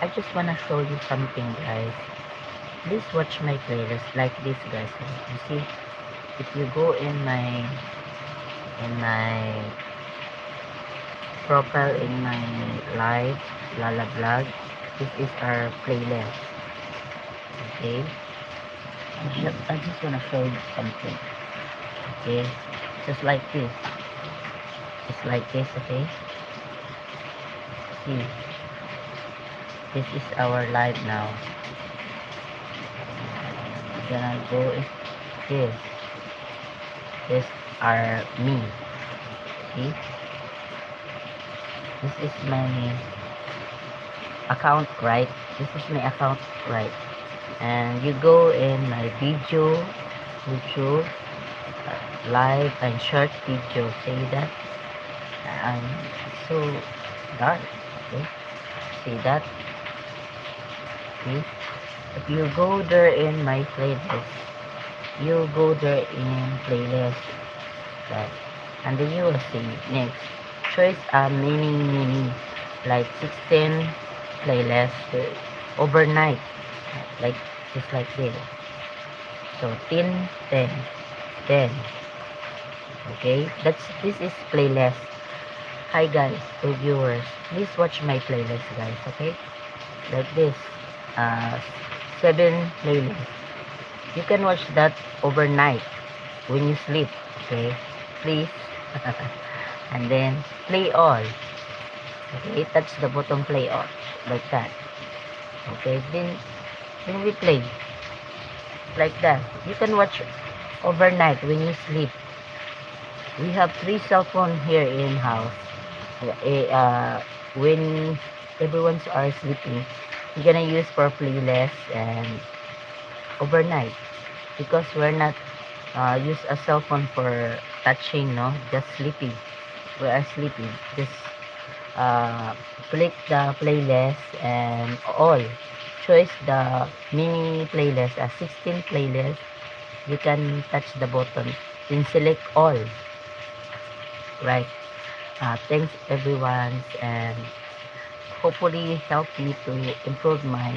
I just wanna show you something guys. Please watch my playlist like this guys. You see if you go in my in my profile in my live lala vlog this is our playlist. Okay? I just, I just wanna show you something. Okay? Just like this. Just like this okay? See this is our live now. Gonna go is this this are me. See? This is my account right? This is my account right? And you go in my video youtube live and short video. See that? And so dark. Okay see that see if you go there in my playlist you go there in playlist right? And then you will see next. Choice a mini mini like 16 playlist overnight like just like this. So 10 10 10 okay that's this is playlist. Hi guys to viewers please watch my playlist guys okay? Like this uh seven playlist you can watch that overnight when you sleep okay? Please. And then play all. Okay touch the button play all like that. Okay then then we play. Like that. You can watch overnight when you sleep. We have three cell phone here in house. Uh, when everyone's are sleeping we're gonna use for playlist and overnight. Because we're not uh, use a cell phone for touching no? Just sleeping. We are sleeping. Just uh, click the playlist and all. Choice the mini playlist a 16 playlist. You can touch the button then select all. Right. Uh, thanks everyone and hopefully help me to improve my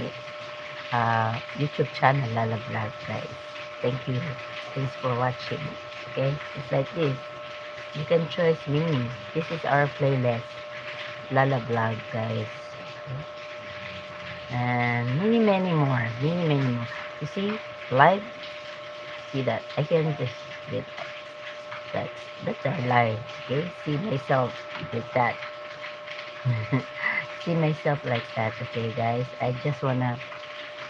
uh, YouTube channel Lala Vlog guys thank you. Thanks for watching. Okay? It's like this. You can choose me. This is our playlist Lala Vlog guys and many many more many many more. You see? Live? See that? I can just get that. that's our live. Okay see myself with that see myself like that okay guys? I just wanna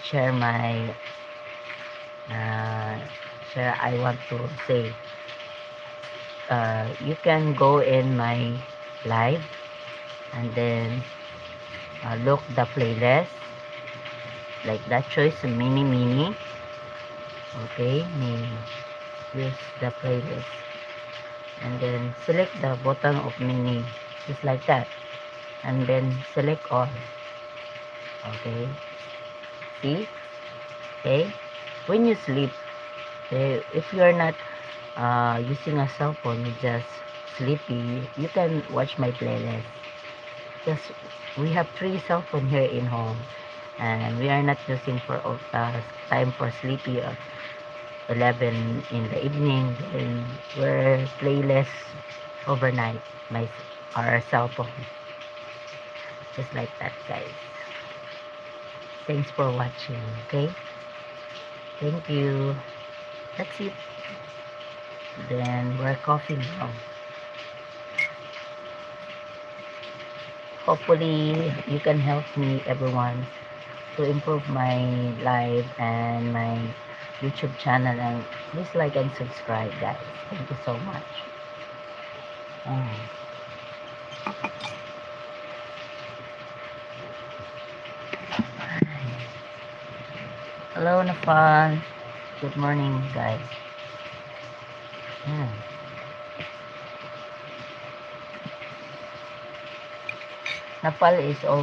share my uh share i want to say uh you can go in my live and then uh, look the playlist. Like that choice mini mini okay? Mini. Use the playlist. And then select the button of mini. Just like that and then select all. Okay. See? Okay. When you sleep okay, if you are not uh, using a cell phone you just sleepy you can watch my playlist. Just we have three cell phone here in home and we are not using for uh, time for sleepy uh, 11 in the evening then we're playlist overnight my our cell phone just like that guys. Thanks for watching okay? Thank you. That's it. Then we're coffee now. Hopefully you can help me everyone to improve my life and my youtube channel. And please like and subscribe guys. Thank you so much. Hello, Nafal. Good morning, guys. Hmm. Nafal is always